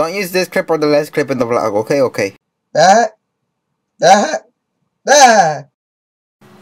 Don't use this clip or the last clip in the vlog, okay? Okay. That. That. That.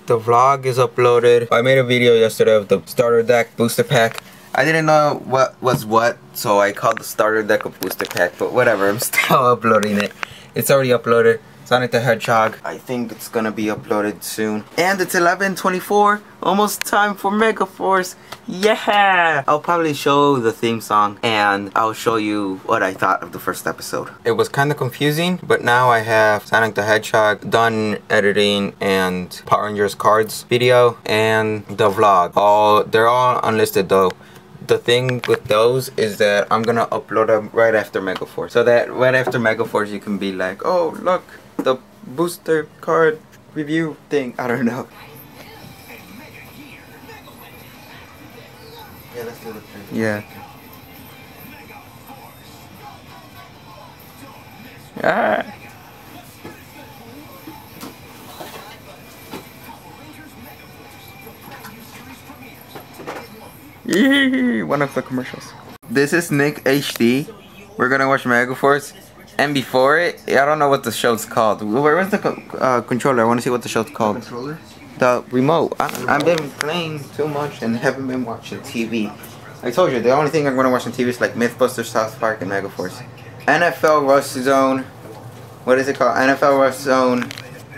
The vlog is uploaded. I made a video yesterday of the starter deck booster pack. I didn't know what was what, so I called the starter deck a booster pack, but whatever, I'm still uploading it. It's already uploaded. Sonic the Hedgehog. I think it's gonna be uploaded soon. And it's 11:24. Almost time for Mega Force. Yeah! I'll probably show the theme song and I'll show you what I thought of the first episode. It was kind of confusing, but now I have Sonic the Hedgehog done editing and Power Rangers cards video and the vlog. All they're all unlisted though the thing with those is that I'm gonna upload them right after Megaforce. So that right after Megaforce you can be like, oh look, the booster card review thing. I don't know. Yeah, let's do the Yeah. Ah. Yee, one of the commercials. This is Nick HD. We're gonna watch Megaforce. And before it, I don't know what the show's called. Where was the co uh, controller? I want to see what the show's called. The controller? The remote. I, have been playing too much and haven't been watching TV. I told you, the only thing I'm going to watch on TV is like Mythbusters, South Park, and Megaforce. NFL Rush Zone. What is it called? NFL Rush Zone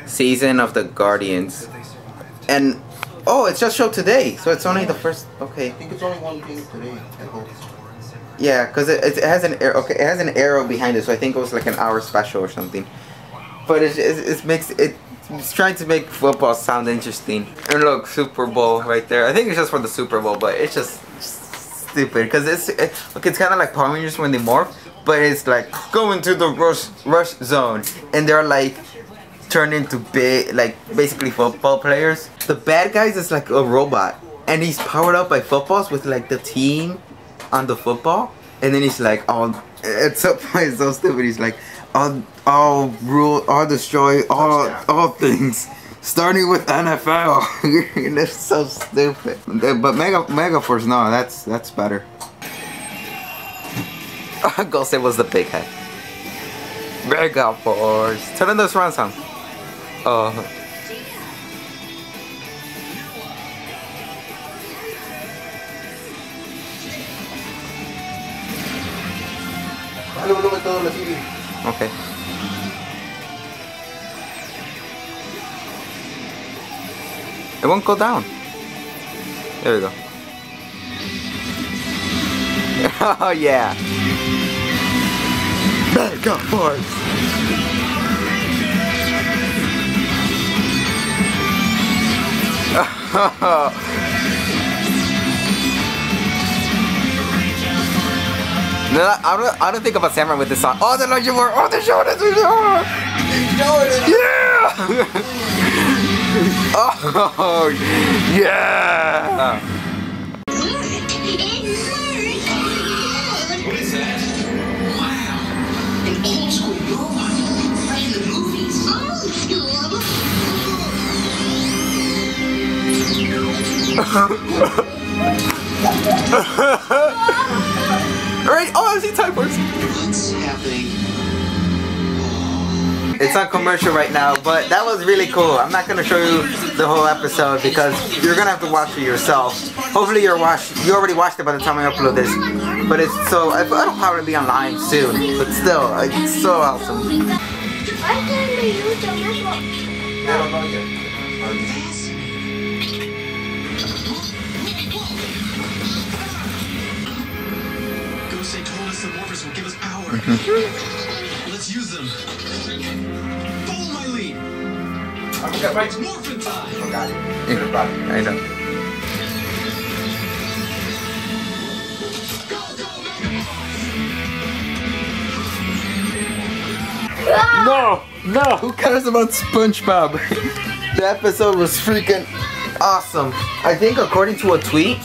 Season of the Guardians. And, oh, it's just show today. So it's only the first, okay. I think it's only one thing today, I hope. Yeah, because it, it has an arrow. Okay, it has an arrow behind it, so I think it was like an hour special or something. But it it, it makes it. It's trying to make football sound interesting. And look, Super Bowl right there. I think it's just for the Super Bowl, but it's just stupid because it's it, look. It's kind of like Power Rangers when they morph, but it's like going to the rush rush zone, and they're like turned into big, like basically football players. The bad guys is like a robot, and he's powered up by footballs with like the team on the football, and then he's like, "Oh, it's so it's so stupid." He's like, "I'll, I'll rule, I'll destroy all, all things." Starting with NFL, that's so stupid. But Mega Mega Force, no, that's that's better. Ghost it was the big head. Mega Force. Turn on the surround sound. Oh. Todo la serie. Okay. It won't go down. There we go. oh yeah. Mega Force. No, I don't, I don't think about Samurai with this song. Oh, the Legend War! Oh, the show is oh. Yeah! oh, yeah! What is that? Wow! An old school robot, like in the movies. Oh, commercial right now, but that was really cool. I'm not gonna show you the whole episode because you're gonna have to watch it yourself. Hopefully you're watched. You already watched it by the time I upload this. But it's so it'll probably be online soon. But still, it's so awesome. will give us power. Mm-hmm. Let's use them. I right. Morphin time. Oh, got it. I know. No, no. Who cares about SpongeBob? the episode was freaking awesome. I think according to a tweet,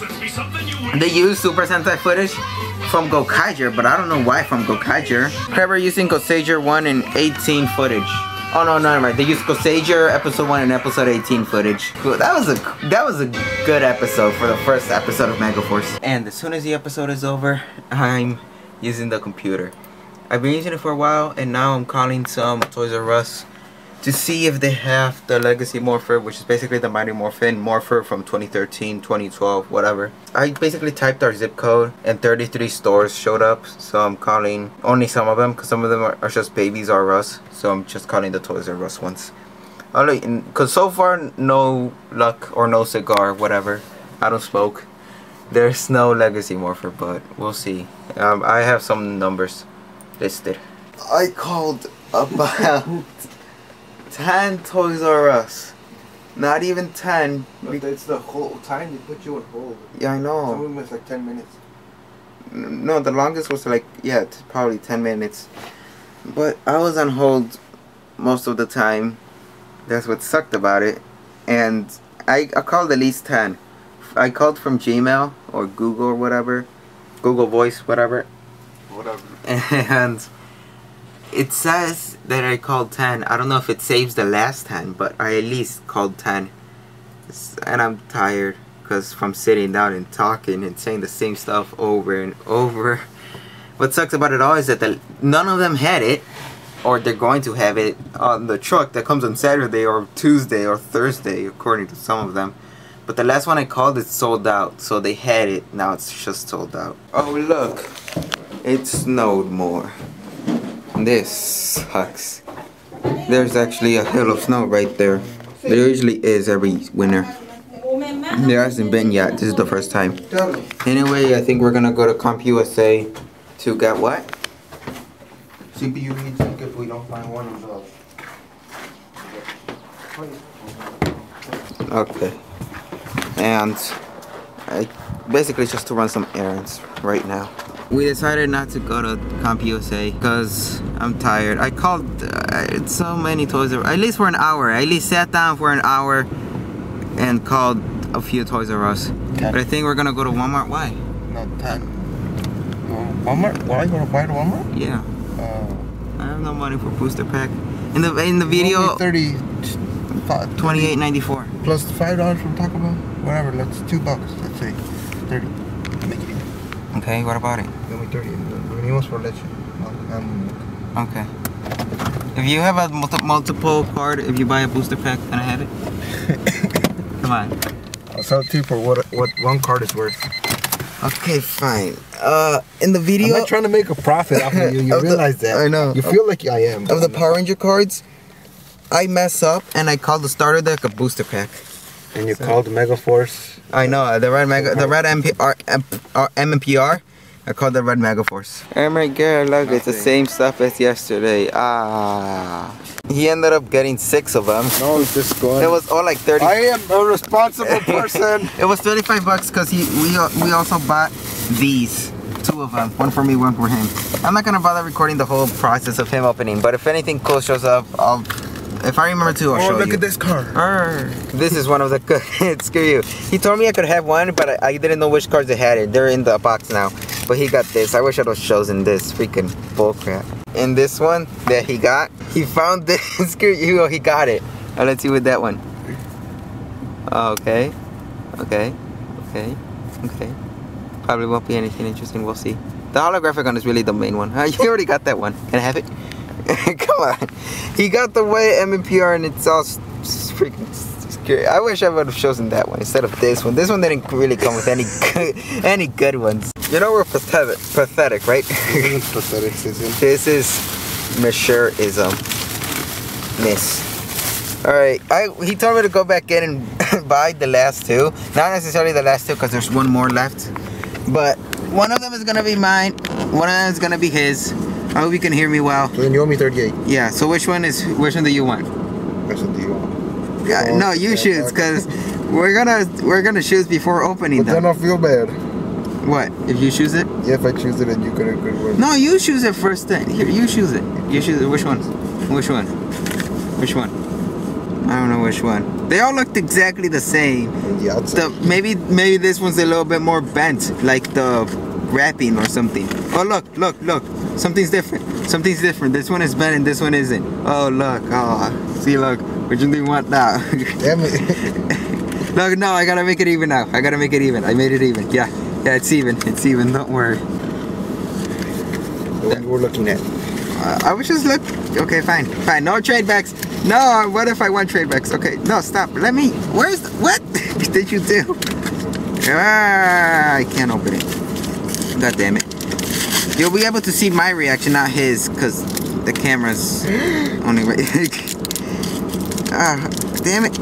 they used Super Sentai footage from Gokaiger, but I don't know why from Gokaiger. Clever using Goseiger 1 and 18 footage. Oh no, no, no, They used Goseiger episode 1 and episode 18 footage. That was a that was a good episode for the first episode of Megaforce. And as soon as the episode is over, I'm using the computer. I've been using it for a while, and now I'm calling some Toys R Us to see if they have the Legacy Morpher, which is basically the Mighty Morphin Morpher from 2013, 2012, whatever. I basically typed our zip code, and 33 stores showed up, so I'm calling only some of them, because some of them are, are just Babies R Us, so I'm just calling the Toys R Us ones. Because so far, no luck or no cigar, whatever. I don't smoke. There's no Legacy Morpher, but we'll see. Um, I have some numbers listed. I called about 10 Toys R Us. Not even 10. But it's the whole time they put you on hold. Yeah, I Some know. of them was like 10 minutes. No, the longest was like, yeah, probably 10 minutes. But I was on hold most of the time. That's what sucked about it. And I, I called at least 10. I called from Gmail or Google or whatever. Google Voice, whatever. Whatever. And it says that I called 10. I don't know if it saves the last 10, but I at least called 10. And I'm tired because from sitting down and talking and saying the same stuff over and over. What sucks about it all is that the, none of them had it, or they're going to have it on the truck that comes on Saturday or Tuesday or Thursday, according to some of them. But the last one I called, it's sold out. So they had it, now it's just sold out. Oh, look. It snowed more. This sucks. There's actually a hill of snow right there. There usually is every winter. There hasn't been yet. This is the first time. Anyway, I think we're gonna go to CompUSA to get what? CPU to if we don't find one of those. Okay. And I basically just to run some errands right now. We decided not to go to CompUSA because I'm tired. I called uh, so many Toys R at least for an hour. I at least sat down for an hour and called a few Toys R Us. But I think we're gonna go to Walmart. Why? No, 10. Walmart? Why buy the Walmart? Yeah, Uh, I have no money for booster pack. In the in the video, only 30, fi- twenty eight ninety four. plus five dollars from Taco Bell. Whatever, that's two bucks. Let's say thirty. Okay, what about it? Give me thirty. The venimos por leche. Um, Okay. If you have a multi- multiple card, if you buy a booster pack, can I have it? Come on. I'll sell it to you for what what one card is worth. Okay, fine. Uh, in the video I'm not trying to make a profit off of you. You Of the- realize that? I know. You feel like I am. of the Power Ranger cards, I mess up and I call the starter deck a booster pack. And you called Mega Force. I know uh, the red mega, the red MPR, uh, MMPR. I called the red Mega Force. Oh my god, look, it's the same stuff as yesterday. Ah, he ended up getting six of them. No, it's just going. It was all like thirty. I am a responsible person. It was 35 bucks because he we we also bought these. Two of them. One for me, one for him. I'm not gonna bother recording the whole process of him opening, but if anything cool shows up, I'll if I remember to, I'll oh, show look you. at this car. Arr, this is one of the good. Screw you. He told me I could have one, but I, I didn't know which cards they had it. They're in the box now. But he got this. I wish I'd have chosen this freaking bullcrap. In this one that he got, he found this. Screw you. Oh, He got it. Now let's see with that one. Oh, okay. Okay. Okay. Okay. Probably won't be anything interesting. We'll see. The holographic one is really the main one. You already got that one. Can I have it? Come on. He got the way MMPR and it's all freaking scary. I wish I would have chosen that one instead of this one. This one didn't really come with any good, any good ones. You know we're pathetic, pathetic, right? This is patheticism. this is Matureism. Miss. Alright, I he told me to go back in and buy the last two. Not necessarily the last two because there's one more left. But one of them is gonna be mine. One of them is gonna be his. I hope you can hear me well. So then you owe me 38. Yeah, so which one is which one do you want? That's what you want. Yeah, Oh, no, you yeah, choose because we're gonna we're gonna choose before opening But then them. I'll feel bad. What? If you choose it? Yeah, if I choose it and you get a good one. No, you choose it first. Then here, you choose it. You choose it. Which one? Which one? Which one? I don't know which one. They all looked exactly the same. The. The maybe maybe this one's a little bit more bent, like the wrapping or something. Oh look, look, look. Something's different. Something's different. This one is bent and this one isn't. Oh look. Oh, see look. Which one do you want now? Damn it. look, no, I gotta make it even now. I gotta make it even. I made it even. Yeah, yeah, it's even. It's even. Don't worry. What you were looking at. Uh, I was just look. Okay, fine, fine. No trade backs. No. What if I want trade backs? Okay, no, stop. Let me. Where's the, what did you do? Ah, I can't open it. God damn it. You'll be able to see my reaction, not his, because the camera's only right. ah, damn it.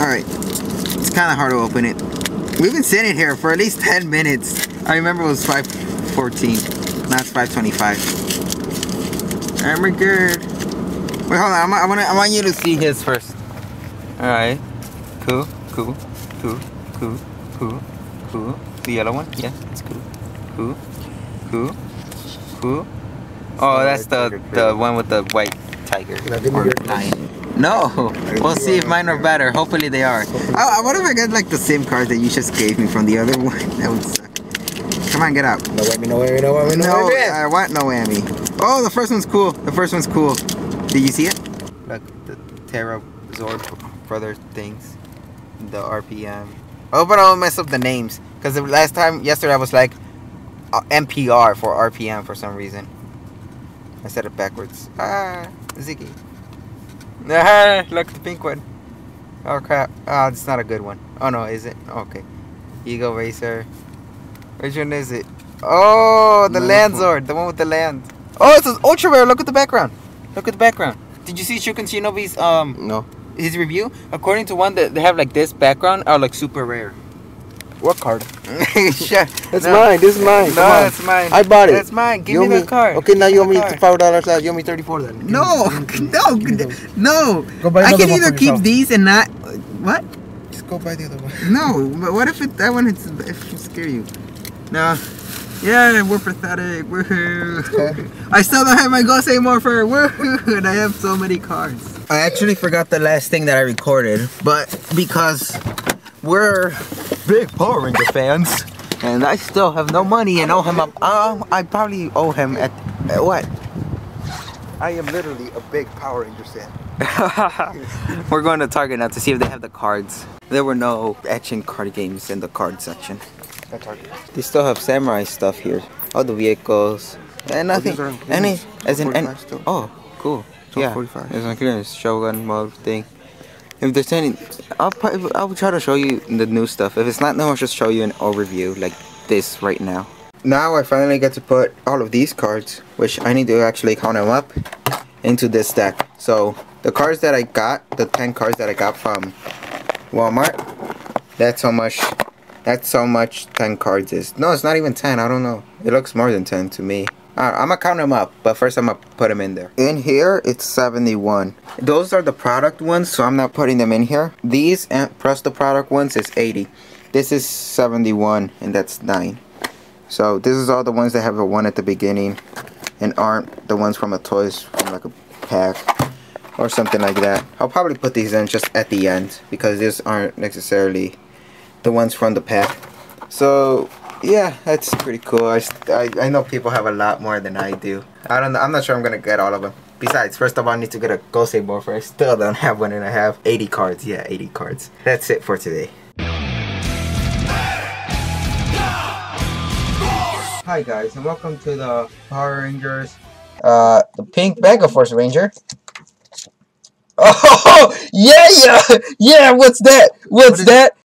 Alright. It's kind of hard to open it. We've been sitting here for at least 10 minutes. I remember it was 5.14. Now it's 5.25. Alright, we're good. Wait, hold on. I'm, I, wanna, I want you to see his first. Alright. Cool, cool, cool, cool, cool, cool. The yellow one? Yeah, it's cool. Cool, cool, cool. Oh, that's the, the one with the white tiger. Now give me Or your lion. No, we'll see if mine are better. Hopefully they are. Oh, what if I get like the same card that you just gave me from the other one? That would suck. Come on, get out. No whammy, no whammy, no whammy, no No, whammy. I want no whammy. Oh, the first one's cool. The first one's cool. Did you see it? Look, the Terra Zord brother things. The RPM. I hope I don't mess up the names. Because the last time, yesterday, I was like MPR for RPM for some reason. I said it backwards. Ah, Ziggy. Ah, look, at the pink one. Oh crap. Oh, it's not a good one. Oh no, is it? Okay. Eagle Racer. Which one is it? Oh, the No, Landzord, the one with the land. Oh, it's an ultra rare. Look at the background. Look at the background. Did you see Shuken Shinobi's um No. his review? According to one that they have like this background are like super rare. What card? Sure. That's No. mine. This is mine. No, Come on. that's mine. I bought it. That's mine. Give You me owe the card. Okay, now you owe me me the five dollars less. You owe me thirty-four then. No, no, no. Go buy I can one either keep yourself. these and not. What? Just go buy the other one. No, but what if it, that one hits, if it scare you? No. Yeah, we're pathetic. Woohoo. I still don't have my Gosei Morpher. Woohoo. And I have so many cards. I actually forgot the last thing that I recorded, but because we're big Power Ranger fans, and I still have no money and owe him up. Uh, I probably owe him at, at what? I am literally a big Power Ranger fan. We're going to Target now to see if they have the cards. There were no action card games in the card section. At Target. They still have samurai stuff here. All the vehicles. And are on any as in any. Oh, cool. yeah, 45. It's on clearance. Shogun mode thing. If there's any, I'll I'll try to show you the new stuff. If it's not new, I'll just show you an overview like this right now. Now I finally get to put all of these cards, which I need to actually count them up, into this deck. So the cards that I got, the 10 cards that I got from Walmart, that's how much that's how much 10 cards is. No, it's not even 10. I don't know. It looks more than 10 to me. I'm gonna count them up, but first I'm gonna put them in there. In here, it's 71. Those are the product ones, so I'm not putting them in here. These and plus the product ones is 80. This is 71, and that's 9. So this is all the ones that have a 1 at the beginning and aren't the ones from a toys from like a pack or something like that. I'll probably put these in just at the end because these aren't necessarily the ones from the pack. So yeah, that's pretty cool. I, I, I know people have a lot more than I do. I don't know. I'm not sure I'm gonna get all of them. Besides, first of all, I need to get a Gosei Morpher I still don't have one and I have 80 cards. Yeah, 80 cards. That's it for today. Hi guys, and welcome to the Power Rangers. Uh, the pink Mega Force Ranger. Oh yeah, yeah, yeah. What's that? What's What that?